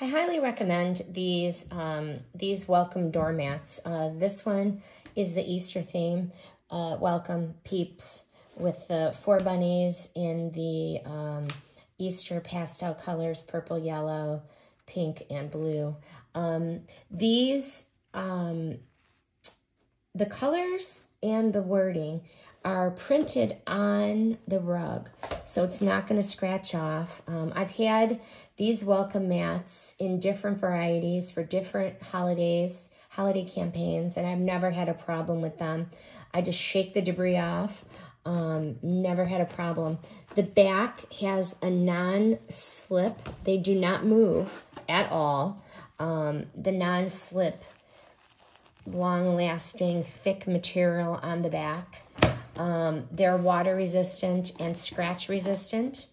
I highly recommend these um, these welcome doormats. Uh, this one is the Easter theme. Uh, welcome peeps with the four bunnies in the um, Easter pastel colors, purple, yellow, pink, and blue. Um, these, um, the colors and the wording are printed on the rug, so it's not going to scratch off. Um, I've had these welcome mats in different varieties for different holidays, holiday campaigns, and I've never had a problem with them. I just shake the debris off. Um, never had a problem. The back has a non-slip. They do not move at all. Um, the non-slip long-lasting thick material on the back. Um, they're water resistant and scratch resistant.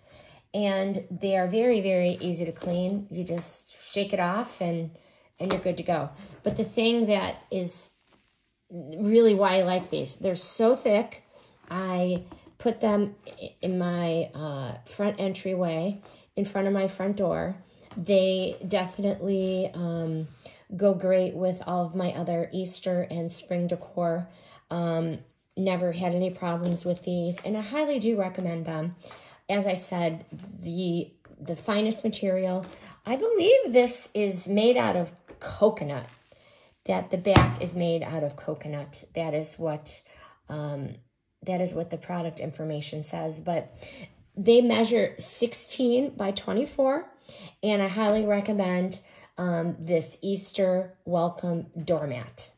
And they are very, very easy to clean. You just shake it off and, and you're good to go. But the thing that is really why I like these, they're so thick. I put them in my uh, front entryway, in front of my front door. They definitely um, go great with all of my other Easter and spring decor. Um, never had any problems with these, and I highly do recommend them. As I said, the the finest material. I believe this is made out of coconut. That the back is made out of coconut. That is what um, that is what the product information says. But they measure 16 by 24, and I highly recommend um, this Easter welcome doormat.